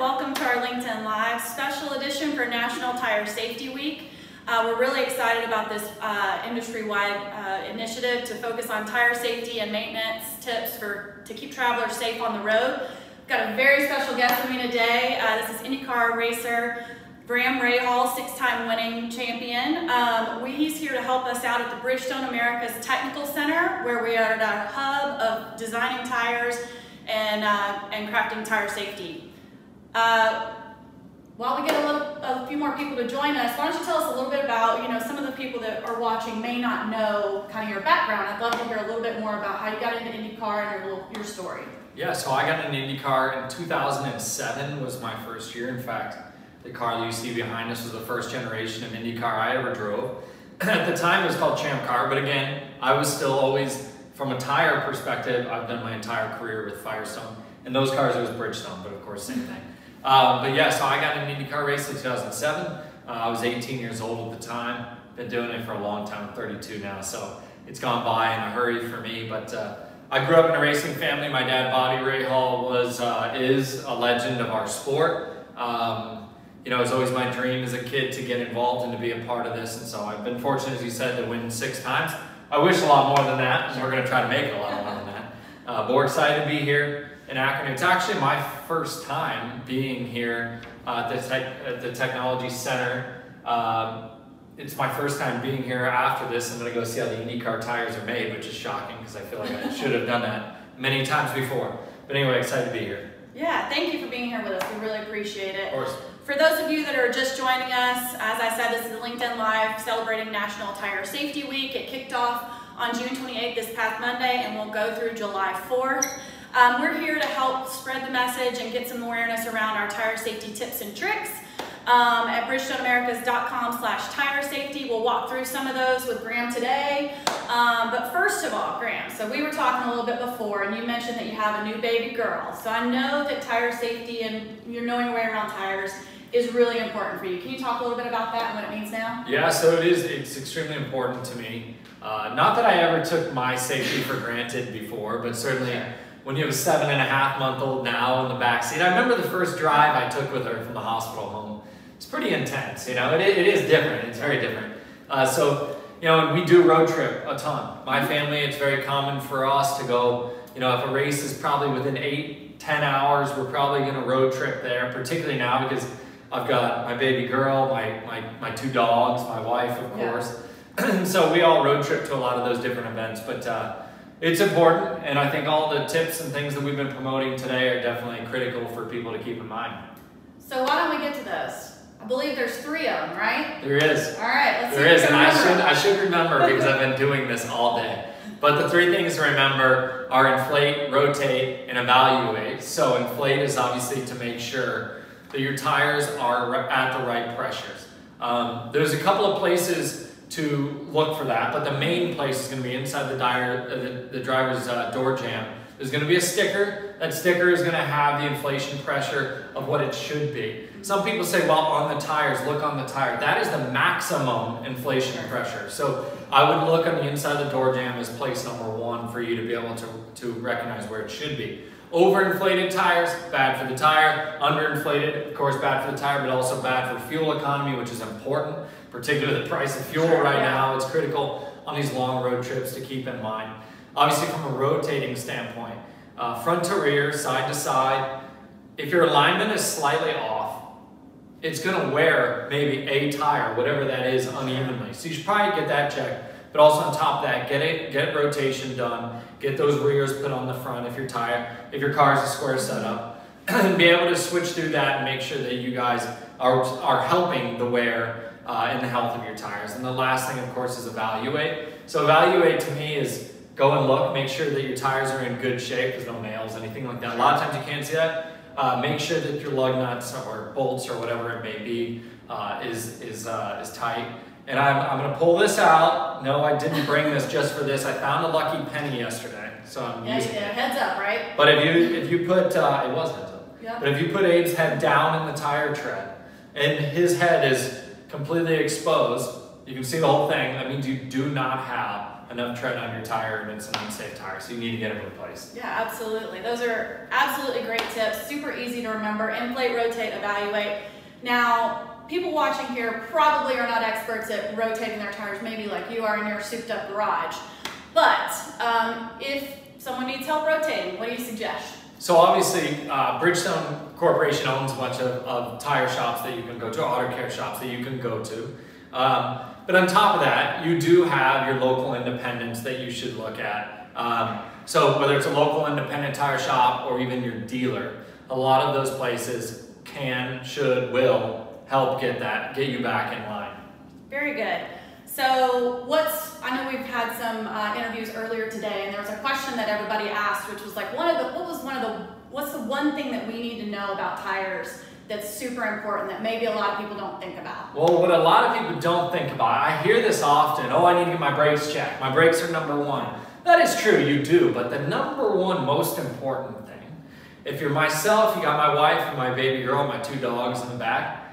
our LinkedIn Live special edition for National Tire Safety Week. Uh, we're really excited about this uh, industry-wide uh, initiative to focus on tire safety and maintenance tips for to keep travelers safe on the road. We've got a very special guest with me today. Uh, this is IndyCar racer Graham Rahal, six-time winning champion. Um, we, he's here to help us out at the Bridgestone Americas Technical Center, where we are at a hub of designing tires and, uh, and crafting tire safety. Uh, while we get a, little, a few more people to join us, why don't you tell us a little bit about, you know, some of the people that are watching may not know kind of your background. I'd love to hear a little bit more about how you got into IndyCar and your, little, your story. Yeah, so I got into IndyCar in 2007 was my first year. In fact, the car that you see behind us was the first generation of IndyCar I ever drove. At the time, it was called Champ Car, but again, I was still always, from a tire perspective, I've done my entire career with Firestone. And those cars, it was Bridgestone, but of course, same thing. Um, but yeah, so I got into IndyCar race in 2007. Uh, I was 18 years old at the time. Been doing it for a long time, 32 now, so it's gone by in a hurry for me. But uh, I grew up in a racing family. My dad, Bobby Rahal, was uh, is a legend of our sport. Um, you know, it was always my dream as a kid to get involved and to be a part of this, and so I've been fortunate, as you said, to win six times. I wish a lot more than that, and we're going to try to make it a lot more than that. Uh, but we're excited to be here in Akron. It's actually my first time being here uh, at, the at, the Technology Center. Um, it's my first time being here after this. I'm going to go see how the IndyCar tires are made, which is shocking because I feel like I should have done that many times before. But anyway, excited to be here. Yeah, thank you for being here with us. We really appreciate it. Of course. For those of you that are just joining us, as I said, this is LinkedIn Live celebrating National Tire Safety Week. It kicked off on June 28th this past Monday and we'll go through July 4th. Um, we're here to help spread the message and get some awareness around our tire safety tips and tricks. Um, at bridgestoneamericas.com slash tire safety. We'll walk through some of those with Graham today. Um, but first of all, Graham, so we were talking a little bit before and you mentioned that you have a new baby girl. So I know that tire safety and you're knowing your way around tires is really important for you. Can you talk a little bit about that and what it means now? Yeah, so it is, it's extremely important to me. Uh, not that I ever took my safety for granted before, but certainly when you have a seven and a half month old now in the back seat. I remember the first drive I took with her from the hospital home. It's pretty intense, you know, it, it is different, it's very different. Uh, so, you know, we do road trip a ton. My family, it's very common for us to go, you know, if a race is probably within eight, ten hours, we're probably gonna road trip there, particularly now because I've got my baby girl, my, my, my two dogs, my wife, of course. Yeah. so we all road trip to a lot of those different events, but uh, it's important, and I think all the tips and things that we've been promoting today are definitely critical for people to keep in mind. So why don't we get to those? I believe there's three of them, right? There is. All right, let's There is, and I should, I should remember because I've been doing this all day. But the three things to remember are inflate, rotate, and evaluate. So inflate is obviously to make sure that your tires are at the right pressures. Um, there's a couple of places to look for that. But the main place is going to be inside the, dire, uh, the, the driver's uh, door jamb. There's going to be a sticker. That sticker is going to have the inflation pressure of what it should be. Some people say, well, on the tires, look on the tire. That is the maximum inflation pressure. So I would look on the inside of the door jamb as place number one for you to be able to, to recognize where it should be. Overinflated tires, bad for the tire. Underinflated, of course, bad for the tire, but also bad for fuel economy, which is important particularly the price of fuel sure, right yeah. now. It's critical on these long road trips to keep in mind. Obviously, from a rotating standpoint, uh, front to rear, side to side, if your alignment is slightly off, it's going to wear maybe a tire, whatever that is, unevenly. So you should probably get that checked. But also on top of that, get it, get rotation done. Get those rears put on the front if your tire, if your car is a square setup, and be able to switch through that and make sure that you guys are, are helping the wear uh, and the health of your tires. And the last thing, of course, is evaluate. So evaluate to me is go and look, make sure that your tires are in good shape. There's no nails, anything like that. A lot of times you can't see that. Uh, make sure that your lug nuts or bolts or whatever it may be uh, is, is, uh, is tight. And I'm, I'm going to pull this out. No, I didn't bring this just for this. I found a lucky penny yesterday, so I'm yeah, using yeah, it. Heads up, right? But if you if you put uh, it was heads up. Yeah. But if you put Abe's head down in the tire tread, and his head is completely exposed, you can see the whole thing. That means you do not have enough tread on your tire and it's an unsafe tire, so you need to get it replaced. Yeah, absolutely. Those are absolutely great tips. Super easy to remember. Inflate, rotate, evaluate. Now, people watching here probably are not experts at rotating their tires, maybe like you are in your souped up garage. But um, if someone needs help rotating, what do you suggest? So obviously, uh, Bridgestone Corporation owns a bunch of, of, tire shops that you can go to, auto care shops that you can go to. Um, but on top of that, you do have your local independents that you should look at. Um, so whether it's a local independent tire shop or even your dealer, a lot of those places can, should, will help get that, get you back in line. Very good. So what's, I know we've had some uh, interviews earlier today and there was a question that everybody asked, which was like, one of the, what was one of the, what's the one thing that we need to know about tires that's super important that maybe a lot of people don't think about? Well, what a lot of people don't think about, I hear this often, oh, I need to get my brakes checked. My brakes are number one. That is true, you do, but the number one most important thing, if you're myself, you got my wife and my baby girl, my two dogs in the back,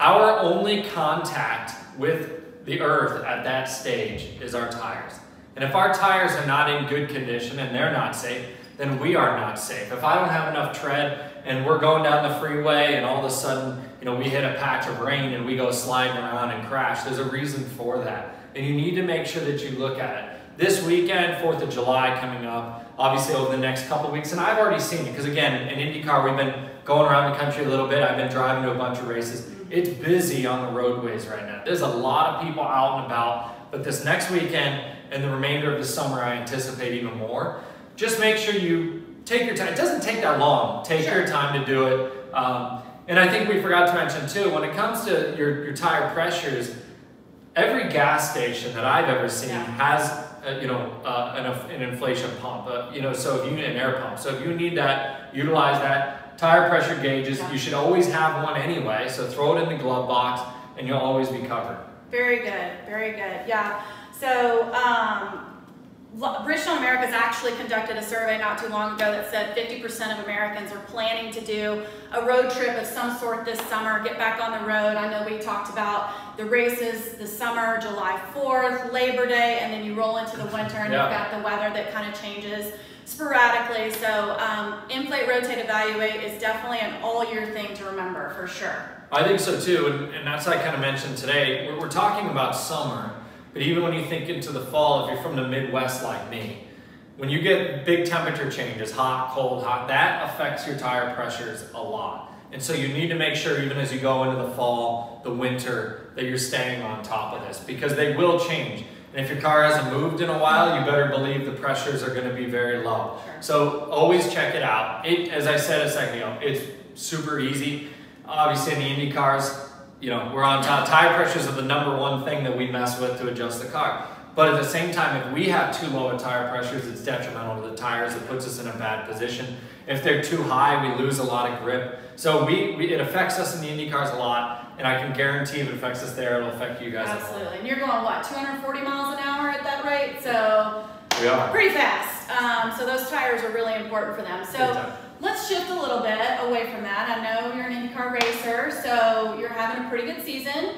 our only contact with the earth at that stage is our tires. And if our tires are not in good condition and they're not safe, then we are not safe. If I don't have enough tread and we're going down the freeway and all of a sudden, you know, we hit a patch of rain and we go sliding around and crash, there's a reason for that. And you need to make sure that you look at it. This weekend, 4th of July coming up, obviously over the next couple weeks, and I've already seen it, because again, in IndyCar, we've been going around the country a little bit. I've been driving to a bunch of races. It's busy on the roadways right now. There's a lot of people out and about, but this next weekend and the remainder of the summer, I anticipate even more. Just make sure you take your time. It doesn't take that long. Take sure. your time to do it. Um, and I think we forgot to mention too, when it comes to your, your tire pressures, every gas station that I've ever seen yeah. has uh, you know, uh, an, an, inflation pump, uh, you know, so if you need an air pump. So if you need that, utilize that tire pressure gauges. You should always have one anyway, so throw it in the glove box and you'll always be covered. Very good, very good. Yeah. So um, Bridgestone Americas actually conducted a survey not too long ago that said 50% of Americans are planning to do a road trip of some sort this summer, get back on the road. I know we talked about the races this summer, July 4th, Labor Day, and then you roll into the winter and yeah. you've got the weather that kind of changes sporadically. So um, inflate, rotate, evaluate is definitely an all year thing to remember for sure. I think so too, and, and that's what I kind of mentioned today. We're, we're talking about summer, but even when you think into the fall, if you're from the Midwest like me, when you get big temperature changes, hot, cold, hot, that affects your tire pressures a lot. And so you need to make sure even as you go into the fall, the winter, that you're staying on top of this because they will change. And if your car hasn't moved in a while, you better believe the pressures are going to be very low. So always check it out. It, as I said a second ago, it's super easy. Obviously in the Indy cars, you know, we're on top. Tire pressures are the number one thing that we mess with to adjust the car. But at the same time, if we have too low of tire pressures, it's detrimental to the tires. It puts us in a bad position. If they're too high, we lose a lot of grip. So we, we it affects us in the Indy cars a lot. And I can guarantee if it affects us there, it'll affect you guys. Absolutely. And you're going, what, 240 miles an hour at that rate? So we are. pretty fast. Um, so those tires are really important for them. So let's shift a little bit away from that. I know you're an IndyCar racer, so you're having a pretty good season.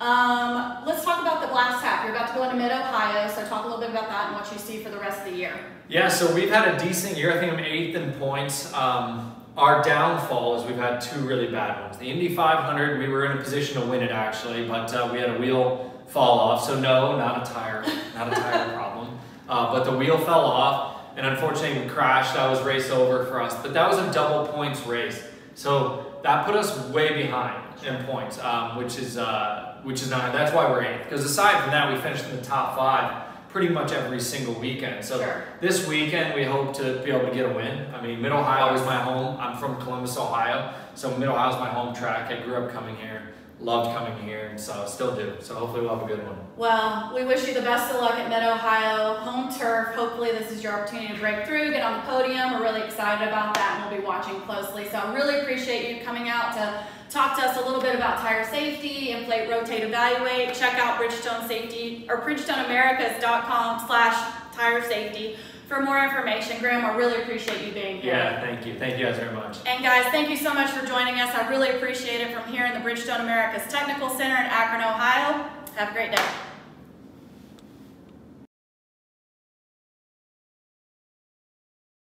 Um, let's talk about the glass half. You're about to go into Mid-Ohio, so talk a little bit about that and what you see for the rest of the year. Yeah, so we've had a decent year. I think I'm eighth in points. Um, our downfall is we've had two really bad ones. The Indy 500, we were in a position to win it actually, but uh, we had a wheel fall off. So no, not a tire, not a tire problem. Uh, but the wheel fell off, and unfortunately we crashed. That was race over for us. But that was a double points race, so that put us way behind in points, um, which is uh, which is not. That's why we're eighth. Because aside from that, we finished in the top five pretty much every single weekend. So sure. this weekend we hope to be able to get a win. I mean, Mid Ohio is my home. I'm from Columbus, Ohio, so Mid Ohio is my home track. I grew up coming here, loved coming here, and so still do. So hopefully we'll have a good one. Well, we wish you the best of luck at Mid Ohio home turf. Hopefully this is your opportunity to break through, get on the podium. We're really excited about that, and we'll be watching closely. So I really appreciate you coming out to talk to us a little bit about tire safety, inflate, rotate, evaluate. Check out Bridgestone Safety or BridgestoneAmericas.com slash tire safety for more information. Graham, I really appreciate you being here. Yeah, thank you. Thank you guys very much. And guys, thank you so much for joining us. I really appreciate it from here in the Bridgestone Americas Technical Center in Akron, Ohio. Have a great day.